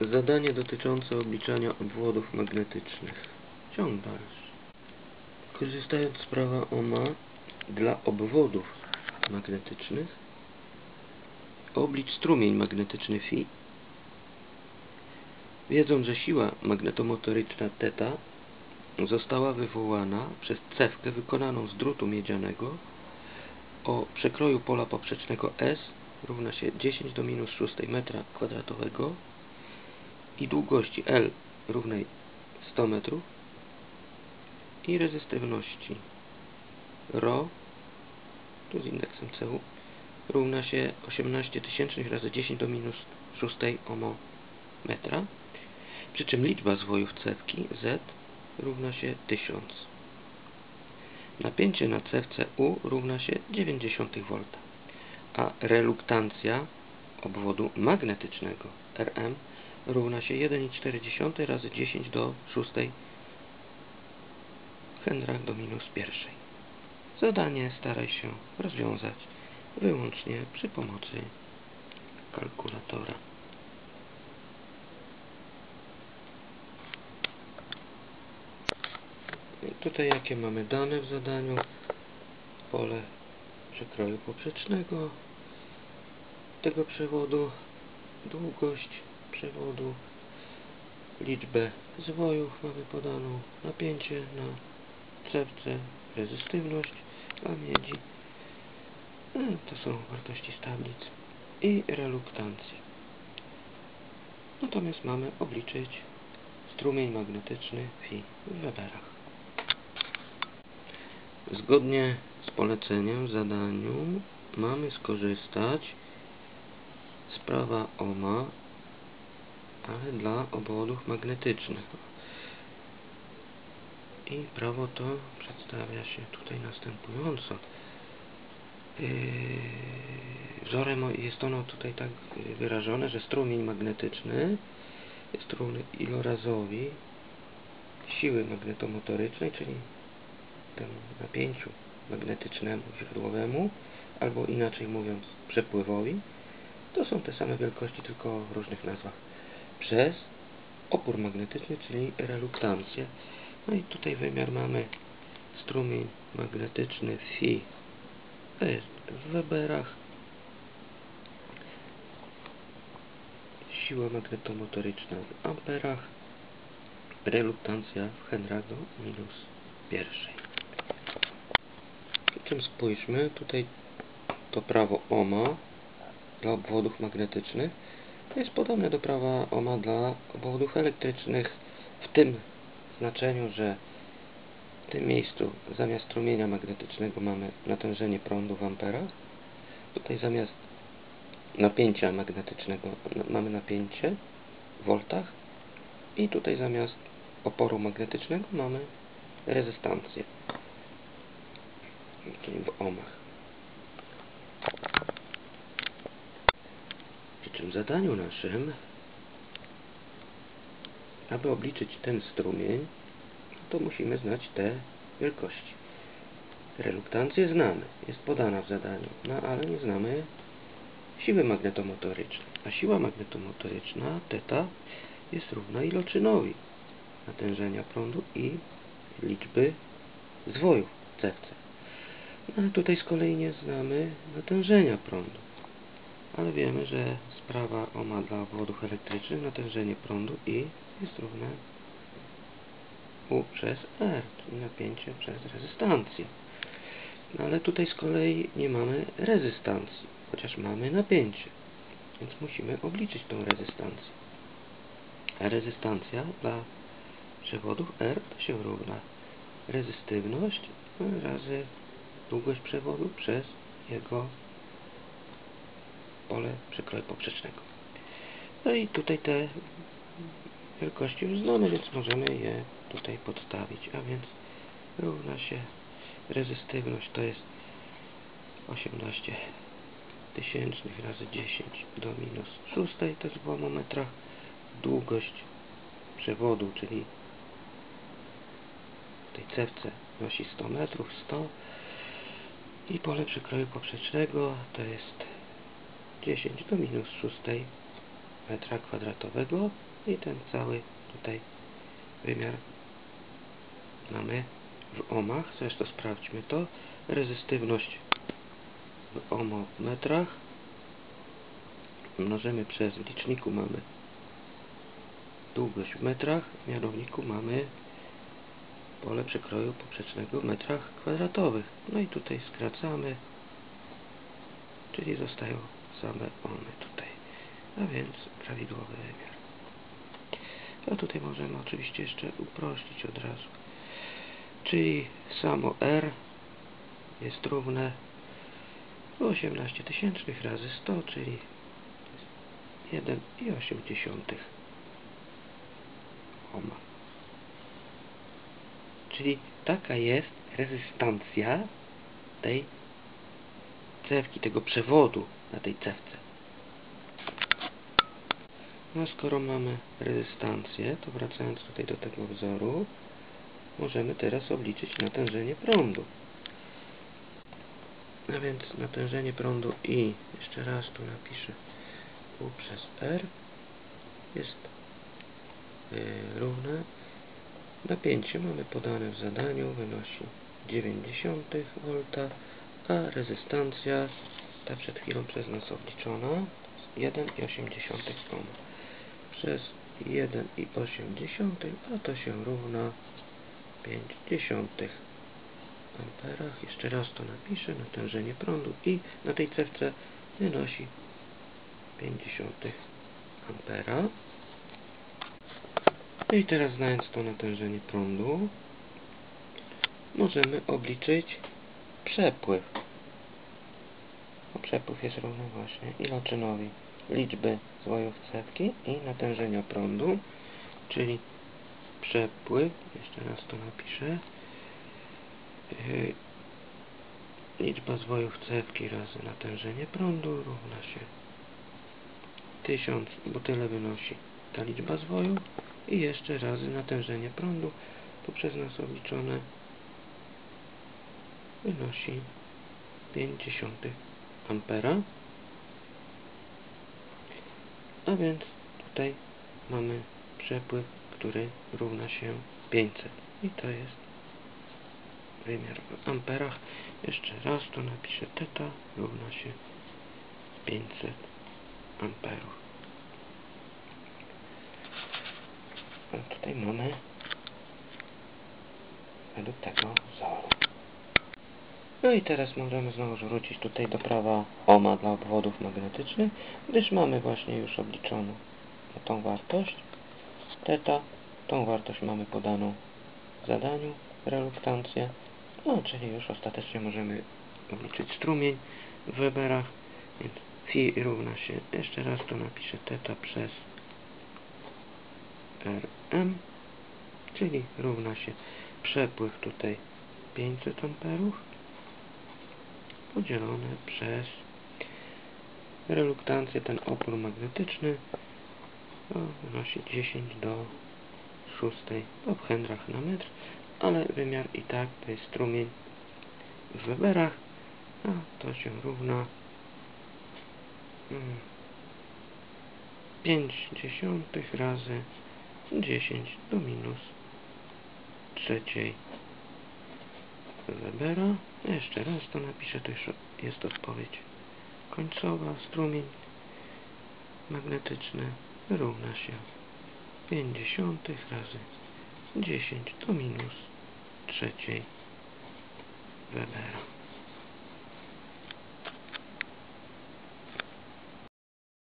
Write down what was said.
Zadanie dotyczące obliczania obwodów magnetycznych. Ciąg dalszy. Korzystając z prawa Ohma dla obwodów magnetycznych, oblicz strumień magnetyczny Φ, wiedząc, że siła magnetomotoryczna θ została wywołana przez cewkę wykonaną z drutu miedzianego o przekroju pola poprzecznego S równa się 10 do minus 6 metra kwadratowego i długości L równej 100 metrów i rezystywności ρ tu z indeksem CU równa się 18 tysięcznych razy 10 do minus 6 ohmometra przy czym liczba zwojów cewki Z równa się 1000 napięcie na cewce U równa się 0,9 V a reluktancja obwodu magnetycznego Rm równa się 1,4 razy 10 do 6 Henrach do minus pierwszej. Zadanie staraj się rozwiązać wyłącznie przy pomocy kalkulatora. Tutaj jakie mamy dane w zadaniu? Pole przekroju poprzecznego tego przewodu, długość przewodu, liczbę zwojów mamy podaną, napięcie na cewce, rezystywność dla miedzi, no, to są wartości z i reluktancję. Natomiast mamy obliczyć strumień magnetyczny Φ w weberach. Zgodnie z poleceniem w zadaniu mamy skorzystać z prawa Ohma, ale dla obwodów magnetycznych. I prawo to przedstawia się tutaj następująco. Yy, wzorem jest ono tutaj tak wyrażone, że strumień magnetyczny jest równy ilorazowi siły magnetomotorycznej, czyli temu napięciu magnetycznemu źródłowemu, albo inaczej mówiąc przepływowi, to są te same wielkości, tylko w różnych nazwach, przez opór magnetyczny, czyli reluktancję. No i tutaj wymiar mamy. Strumień magnetyczny Φ, to jest w weberach, siła magnetomotoryczna w amperach, reluktancja w Henrach do minus pierwszej. Przy czym spójrzmy, tutaj to prawo Ohma dla obwodów magnetycznych to jest podobne do prawa Ohma dla obwodów elektrycznych w tym znaczeniu, że w tym miejscu zamiast strumienia magnetycznego mamy natężenie prądu w amperach. Tutaj zamiast napięcia magnetycznego mamy napięcie w voltach i tutaj zamiast oporu magnetycznego mamy rezystancję, czyli w ohmach. W zadaniu naszym, aby obliczyć ten strumień, to musimy znać te wielkości. Reluktancję znamy, jest podana w zadaniu, no ale nie znamy siły magnetomotorycznej. A siła magnetomotoryczna, θ, jest równa iloczynowi natężenia prądu i liczby zwojów cewce. No, a tutaj z kolei nie znamy natężenia prądu. Ale wiemy, że sprawa OMA dla obwodów elektrycznych natężenie prądu I jest równe U przez R, czyli napięcie przez rezystancję. No ale tutaj z kolei nie mamy rezystancji, chociaż mamy napięcie. Więc musimy obliczyć tą rezystancję. A rezystancja dla przewodów R to się równa rezystywność razy długość przewodu przez jego pole przekroju poprzecznego. No i tutaj te wielkości już znamy, więc możemy je tutaj podstawić, a więc równa się rezystywność to jest 18 tysięcznych razy 10 do minus 6 to jest w ohmometrach długość przewodu, czyli tej cewce nosi 100 metrów, 100 i pole przekroju poprzecznego to jest 10 do minus 6 metra kwadratowego i ten cały tutaj wymiar mamy w ohmach. Zresztą sprawdźmy to. Rezystywność w ohmometrach mnożymy przez w liczniku mamy długość w metrach, w mianowniku mamy pole przekroju poprzecznego w metrach kwadratowych. No i tutaj skracamy, czyli zostają same ohmy tutaj, a więc prawidłowy wymiar. A tutaj możemy oczywiście jeszcze uprościć od razu. Czyli samo R jest równe 18 tysięcznych razy 100, czyli 1,8 ohma. Czyli taka jest rezystancja tej cewki, tego przewodu na tej cewce. No skoro mamy rezystancję, to wracając tutaj do tego wzoru, możemy teraz obliczyć natężenie prądu. A więc natężenie prądu I, jeszcze raz tu napiszę, U przez R jest yy, równe napięcie mamy podane w zadaniu wynosi 90 V a rezystancja ta przed chwilą przez nas obliczona 1,8 ohm przez 1,8 a to się równa 0,5 amperach. Jeszcze raz to napiszę, natężenie prądu i na tej cewce wynosi 0,5 ampera. No i teraz znając to natężenie prądu możemy obliczyć przepływ. Przepływ jest równy właśnie. Iloczynowi liczby zwojów cewki i natężenia prądu, czyli przepływ, jeszcze raz to napiszę, yy, liczba zwojów cewki razy natężenie prądu równa się 1000, bo tyle wynosi ta liczba zwojów i jeszcze razy natężenie prądu, tu przez nas obliczone wynosi 0,5 ampera a więc tutaj mamy przepływ, który równa się 500 i to jest wymiar w amperach. Jeszcze raz to napiszę teta równa się 500 amperów. A tutaj mamy według tego wzoru no i teraz możemy znowu wrócić tutaj do prawa Ohma dla obwodów magnetycznych, gdyż mamy właśnie już obliczoną tą wartość θ. Tą wartość mamy podaną w zadaniu, reluktancję, no czyli już ostatecznie możemy obliczyć strumień w Weberach, więc phi równa się, jeszcze raz to napiszę θ przez Rm, czyli równa się przepływ tutaj 500 amperów podzielone przez reluktancję, ten opór magnetyczny wynosi 10 do 6 w na metr, ale wymiar i tak to jest strumień w Weberach, a to się równa 5 dziesiątych razy 10 do minus trzeciej Webera. Jeszcze raz to napiszę, to już jest odpowiedź końcowa. Strumień magnetyczny równa się 50 razy 10 do minus trzeciej Webera.